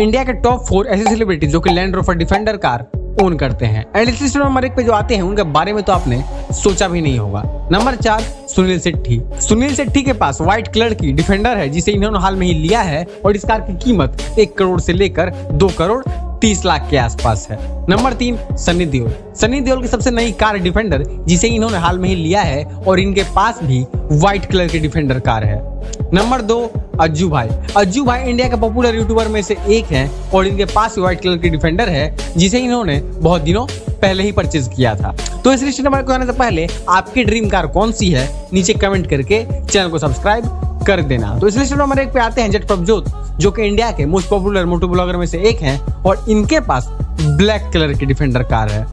India के top four ऐसे celebrity जो कि Land Rover Defender car own करते हैं। एंड इस लिस्ट नंबर एक पे जो आते हैं, उनके बारे में तो आपने सोचा भी नहीं होगा। नंबर चार, सुनील सेट्टी सुनील सेट्टी के पास व्हाइट कलर की डिफेंडर है, जिसे इन्होंने हाल में ही लिया है, और इस कार की कीमत एक करोड़ से लेकर दो करोड़ तीस लाख के आसपास है। नंबर तीन सनी देओल सनी देओल की सबसे नई कार डिफेंडर जिसे इन्होंने हाल में ही लिया है, और इनके पास भी व्हाइट कलर की डिफेंडर कार है। नंबर दो अज्जू भाई। अज्जू भाई इंडिया के पॉपुलर यूट्यूबर में से एक हैं और इनके पास व्हाइट कलर की डिफेंडर है, जिसे इन्होंने बहुत दिनों पहले ही परचेज किया था। तो इस लिस्ट नंबर को आने से पहले आपकी ड्रीम कार कौन सी है? नीचे कमेंट करके चैनल को सब्सक्राइब कर देना। तो इस लिस्ट नंबर एक पे आते हैं जट प्रभजोत जो कि इंडिया के मोस्ट पॉपुलर मोटो ब्लॉगर में से एक हैं और इनके पास ब्लैक कलर की डिफेंडर कार है।